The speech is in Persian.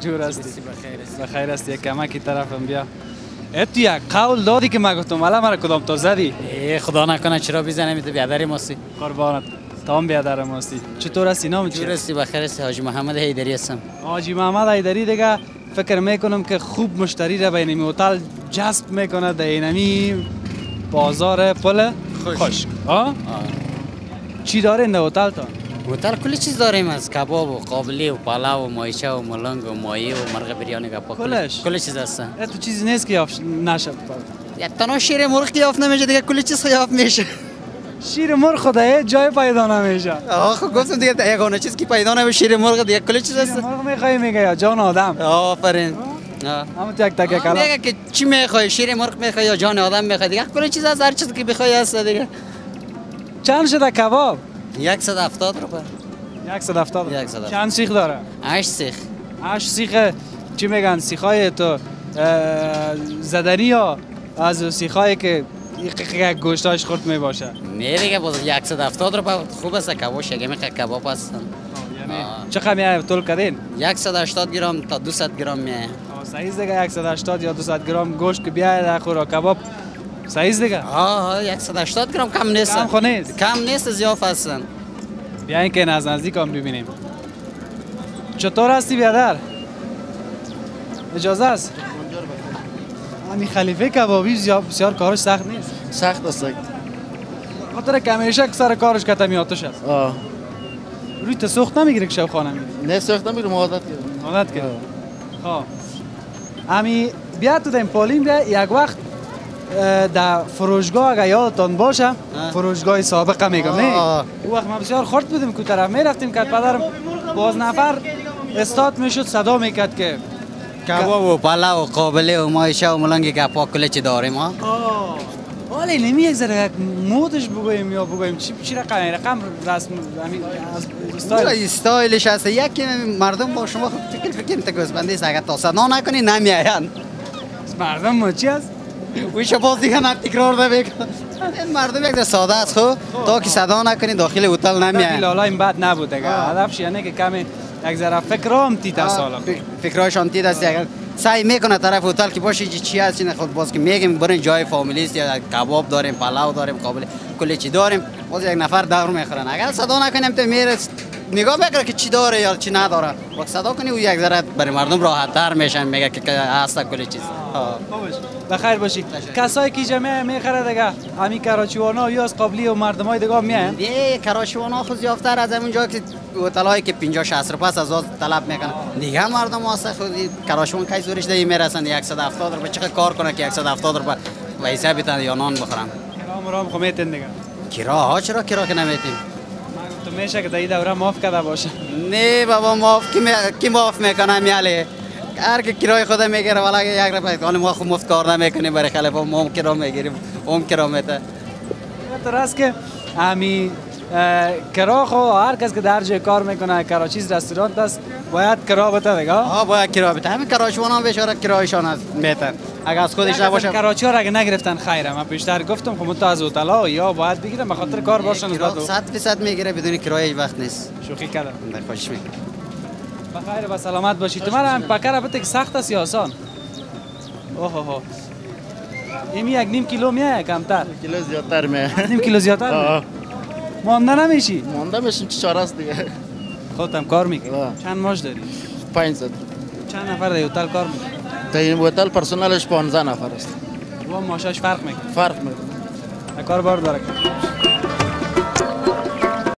جور هستی بخیر هستی یک کمکی طرفم بیا. تو یک قول دادی که من گفتم حالا مرا کدام تو زدی؟ ای خدا نکنه چرا بزنم تو بیادری ماسی. قربانت. تام بیادر ماستی چطور هستی؟ نام چی جور هستی بخیر هستی. حاجی محمد حیدری هستم. حاجی محمد حیدری دیگه فکر می‌کنم که خوب مشتری را به اینمی هتل جذب می‌کنه در اینمی بازار پل خوش آه؟ چی داره این هتل تا؟ هتل کلی چیز داریم از کباب و قابلی و پلاو و مایچه و ملنگ و مایه و مرغ بریانی گپا کلش؟ کلی چیز هست. تو چیزی نیست که یافت نشد. یا تنها شیر مرغ یافت نمیشه دیگه کلی چیز یافت میشه. شیر مرغ خدا جای پیدا نمیشه. آخ خب گفتم دیگه یگانه چیز که پیدا نمیشه شیر مرغ دیگه کلی چیز هست. مرغ می‌خوای؟ میگه یا جان آدم. آفرین. همون یک تک کلام میگه که چی می‌خوای؟ شیر مرغ می‌خوای یا جان آدم می‌خوای؟ دیگه کلی چیز هست هر چیزی که بخوای هست دیگه. چند شده کباب؟ 170 روپیه 170 170. چند سیخ داره؟ 8 سیخ. هشت سیخ چی میگن؟ سیخای تو زدنی یا از سیخایی که یک گوشتاش خورد می باشه نه دیگه باز 170 روپیه خوب است کباب شگمی کباب هستن یعنی چقدر میای طول کردین؟ 180 گرم تا 200 گرم میه. سایز دیگه 180 یا 200 گرم گوشت که بیاید در خورا کباب سایز دیگه. آه 180 گرم. کم نیست. کم خو نیست. کم نیست زیاف هستن. بیاین که از نزدیک هم ببینیم. چطور هستی بیادر؟ اجازه است؟ همین خلیفه کبابی زیاد بسیار کارش سخت نیست. سخت است. خاطر که همیشه سر کارش کتمی آتش است. آه. روی تو سوخت نمی‌گیره که شب خانه میری؟ نه سخت نمی‌گیرم عادت کردم عادت کرد خب. امی بیا تو دیم پولیم بیا یک وقت در فروشگاه اگر یادتان باشه فروشگاه سابقه میگم. نه. او وقت ما بسیار خورد بودیم که طرف می‌رفتیم که پدرم باز نفر استاد می‌شد صدا می‌کرد که کباب و پلاو و قابلی و مایشه و ملنگ گپا کلی چی داریم ها ولی نمی یک ذره مودش بگویم یا بگویم چی چی رقم رقم رسم همین از استایل؟ استایل استایلش هست. یکی مردم با شما فکر فکر تا گوزبندی است اگر تا صدا نکنی نمیاین مردم ما چی است ویش باز دیگه نه تکرار نمیکن این مردم یک ساده است خب؟ تا که صدا نکنی داخل هتل نمیاین لالا این بد نبود دیگه هدفش یعنی که کمی یک ذره فکرام تیتا سالا فکرهاشان تید است اگر سعی می‌کنه طرف هتل که باشه چی هست نه خود باز که میگیم برین جای فامیلی است یا کباب داریم پلاو داریم قابل کلی چی داریم باز یک نفر دور می‌خورن. اگر صدا نکنیم تو میره نگاه می‌کنه که چی داره یا چی نداره. وقت صدا کنی او یک ذره برای مردم راحت تر میشن میگه که هست کلی چیز. بخیر باشی. کسایی که جمعه می‌خره دیگه همین کراچیوانا یا از قبلی و مردمای دیگه میان؟ یه کراشوانا خود یافتر از همون جا که هتلایی که 50 60 پس از آز طلب می‌کنن. دیگه مردم واسه خود کراشوان کی زورش دی می‌رسن. 170 روپیه چقدر کار کنه که 170 روپیه ویسه بیتن یا نان بخورن؟ کرام رام خو میتن دیگه. کرا ها چرا کرا که نمیتیم تو میشه که در این دوره معاف کرده باشه. نه بابا معاف کی, می... کی معاف می‌کنه؟ میاله. هر که کرای خود می‌گیره ولی یک روپیه حالا ما خود مفت کار نمی‌کنیم برای خلیفه ما هم کرا می‌گیریم هم کرا میته تو راست که اه، کرا خو هر کس که در جای کار می‌کنه کراچیز رستوران است باید کرا بده دیگه ها باید کرا بیته همین کراشوان هم بیچاره کرایشان میتن اگر از خودش نباشه. کراچی ها را اگه نگرفتن خیره من پیشتر گفتم خب تو از هتل یا باید بگیرم به خاطر کار باشن کرا نسبت 100 درصد می‌گیره بدون کرایه هیچ وقت نیست. شوخی کردم. در خوشش می‌کنه بخیر و سلامت باشی تو من هم پکر بده که سخت است یا آسان؟ اوه اوه این یک نیم کیلو میه کمتر؟ کیلو زیادتر می نیم کیلو زیادتر آه. مانده نمیشی؟ مانده میشیم چی چاره است دیگه؟ خودم کار می‌کنی. چند ماش داری؟ 500 چند نفر در هتل کار می‌کنی تا این هتل پرسنلش 15 نفر است و ماشاش فرق می‌کنه فرق می‌کنه کار بار داره